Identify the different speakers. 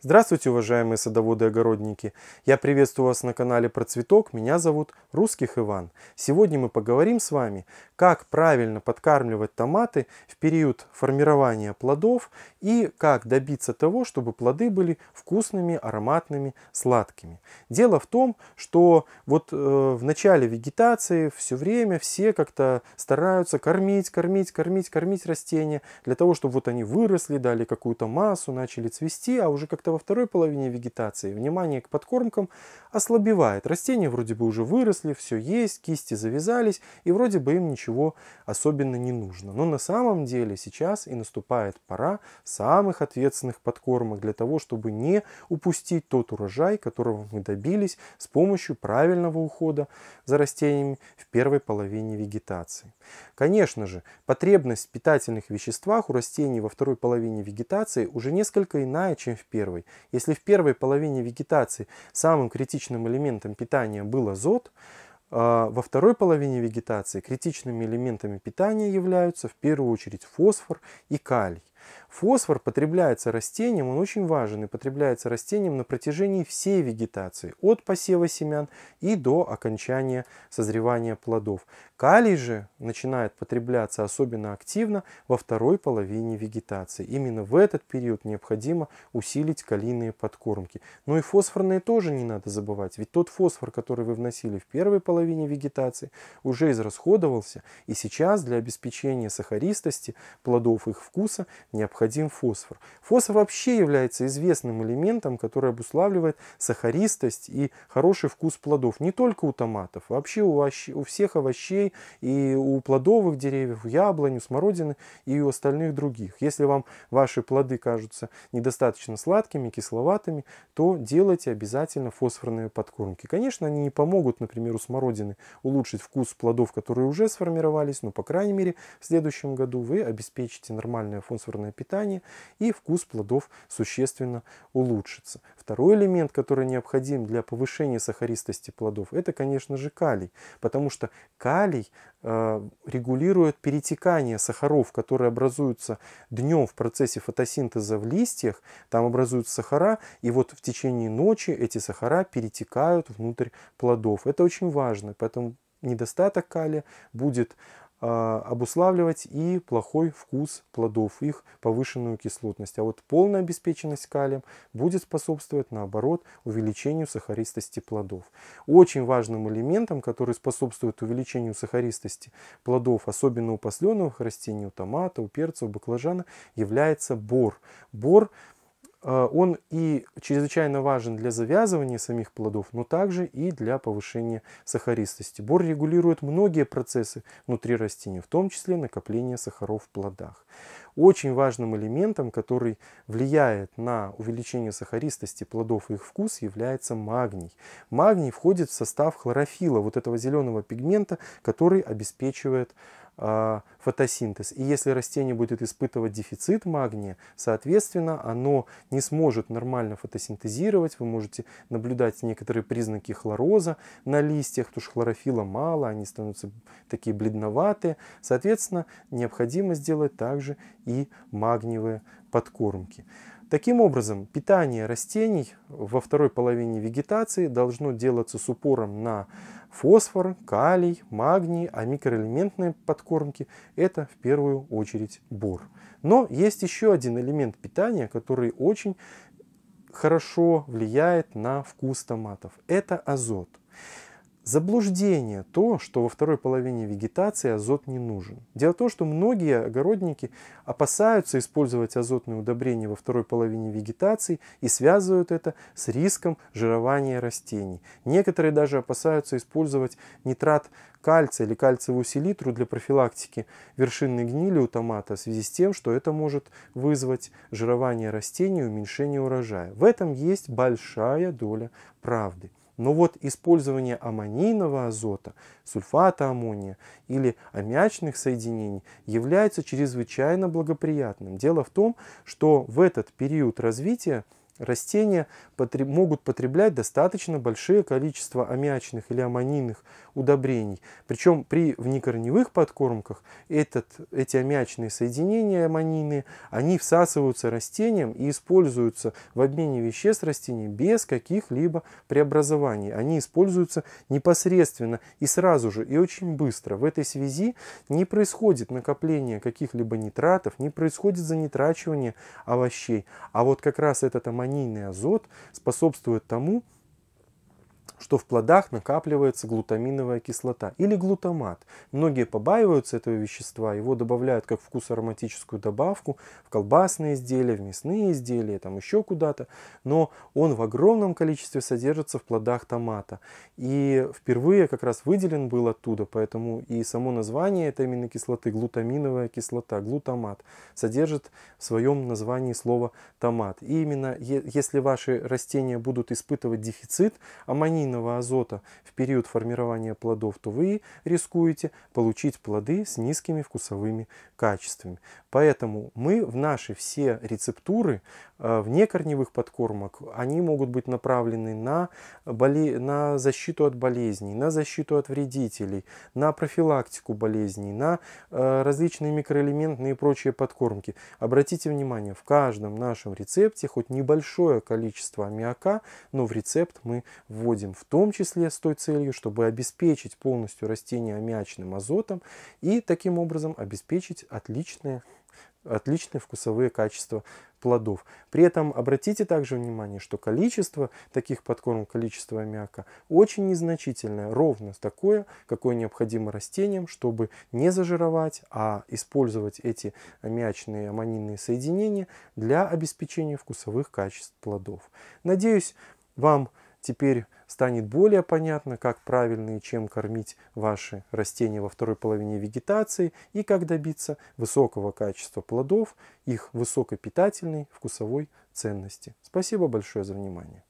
Speaker 1: Здравствуйте, уважаемые садоводы и огородники! Я приветствую вас на канале Про Цветок. Меня зовут Русских Иван. Сегодня мы поговорим с вами, как правильно подкармливать томаты в период формирования плодов и как добиться того, чтобы плоды были вкусными, ароматными, сладкими. Дело в том, что вот э, в начале вегетации все время все как-то стараются кормить, кормить, кормить, кормить растения для того, чтобы вот они выросли, дали какую-то массу, начали цвести, а уже как-то во второй половине вегетации внимание к подкормкам ослабевает. Растения вроде бы уже выросли, все есть, кисти завязались, и вроде бы им ничего особенно не нужно. Но на самом деле сейчас и наступает пора самых ответственных подкормок для того, чтобы не упустить тот урожай, которого мы добились с помощью правильного ухода за растениями в первой половине вегетации. Конечно же, потребность в питательных веществах у растений во второй половине вегетации уже несколько иная, чем в первой первой. Если в первой половине вегетации самым критичным элементом питания был азот, а во второй половине вегетации критичными элементами питания являются в первую очередь фосфор и калий. Фосфор потребляется растением, он очень важен и потребляется растением на протяжении всей вегетации, от посева семян и до окончания созревания плодов. Калий же начинает потребляться особенно активно во второй половине вегетации. Именно в этот период необходимо усилить калийные подкормки. Ну и фосфорные тоже не надо забывать, ведь тот фосфор, который вы вносили в первой половине вегетации, уже израсходовался, и сейчас для обеспечения сахаристости плодов их вкуса необходим фосфор. Фосфор вообще является известным элементом, который обуславливает сахаристость и хороший вкус плодов. Не только у томатов, вообще у, овощ... у всех овощей и у плодовых деревьев, у яблони, у смородины и у остальных других. Если вам ваши плоды кажутся недостаточно сладкими, кисловатыми, то делайте обязательно фосфорные подкормки. Конечно, они не помогут, например, у смородины улучшить вкус плодов, которые уже сформировались, но, по крайней мере, в следующем году вы обеспечите нормальное фосфорное полноценное питание и вкус плодов существенно улучшится. Второй элемент, который необходим для повышения сахаристости плодов, это, конечно же, калий, потому что калий э, регулирует перетекание сахаров, которые образуются днем в процессе фотосинтеза в листьях, там образуются сахара, и вот в течение ночи эти сахара перетекают внутрь плодов. Это очень важно, поэтому недостаток калия будет обуславливать и плохой вкус плодов, их повышенную кислотность. А вот полная обеспеченность калием будет способствовать, наоборот, увеличению сахаристости плодов. Очень важным элементом, который способствует увеличению сахаристости плодов, особенно у посленовых растений, у томата, у перца, у баклажана, является бор. Бор а, он и чрезвычайно важен для завязывания самих плодов, но также и для повышения сахаристости. Бор регулирует многие процессы внутри растения, в том числе накопление сахаров в плодах. Очень важным элементом, который влияет на увеличение сахаристости плодов и их вкус, является магний. Магний входит в состав хлорофила, вот этого зеленого пигмента, который обеспечивает а, фотосинтез. И если растение будет испытывать дефицит магния, соответственно, оно не сможет нормально фотосинтезировать. Вы можете наблюдать некоторые признаки хлороза на листьях, потому что хлорофила мало, они становятся такие бледноватые. Соответственно, необходимо сделать также и магниевые подкормки. Таким образом, питание растений во второй половине вегетации должно делаться с упором на фосфор, калий, магний, а микроэлементные подкормки – это в первую очередь бор. Но есть еще один элемент питания, который очень хорошо влияет на вкус томатов. Это азот. Заблуждение то, что во второй половине вегетации азот не нужен. Дело в том, что многие огородники опасаются использовать азотные удобрения во второй половине вегетации и связывают это с риском жирования растений. Некоторые даже опасаются использовать нитрат кальция или кальциевую селитру для профилактики вершинной гнили у томата в связи с тем, что это может вызвать жирование растений и уменьшение урожая. В этом есть большая доля правды. Но вот использование аммонийного азота, сульфата аммония или аммиачных соединений является чрезвычайно благоприятным. Дело в том, что в этот период развития растения потреб, могут потреблять достаточно большие количество аммиачных или аммонийных удобрений. Причем при внекорневых подкормках этот, эти аммиачные соединения аммонийные, они всасываются растением и используются в обмене веществ растений без каких-либо преобразований. Они используются непосредственно и сразу же, и очень быстро. В этой связи не происходит накопление каких-либо нитратов, не происходит занитрачивание овощей. А вот как раз этот аммонийный азот способствует тому, что в плодах накапливается глутаминовая кислота или глутамат. Многие побаиваются этого вещества, его добавляют как вкусоароматическую добавку в колбасные изделия, в мясные изделия, там еще куда-то, но он в огромном количестве содержится в плодах томата. И впервые как раз выделен был оттуда, поэтому и само название этой аминокислоты, глутаминовая кислота, глутамат, содержит в своем названии слово томат. И именно если ваши растения будут испытывать дефицит аммонийного аминного азота в период формирования плодов, то вы рискуете получить плоды с низкими вкусовыми качествами. Поэтому мы в наши все рецептуры э, вне корневых подкормок, они могут быть направлены на, боле... на защиту от болезней, на защиту от вредителей, на профилактику болезней, на э, различные микроэлементные и прочие подкормки. Обратите внимание, в каждом нашем рецепте хоть небольшое количество аммиака, но в рецепт мы вводим в том числе с той целью, чтобы обеспечить полностью растение аммиачным азотом и таким образом обеспечить отличное отличные вкусовые качества плодов. При этом обратите также внимание, что количество таких подкормок, количество аммиака очень незначительное, ровно такое, какое необходимо растениям, чтобы не зажировать, а использовать эти аммиачные аммонийные соединения для обеспечения вкусовых качеств плодов. Надеюсь, вам теперь станет более понятно, как правильно и чем кормить ваши растения во второй половине вегетации и как добиться высокого качества плодов, их высокой питательной вкусовой ценности. Спасибо большое за внимание.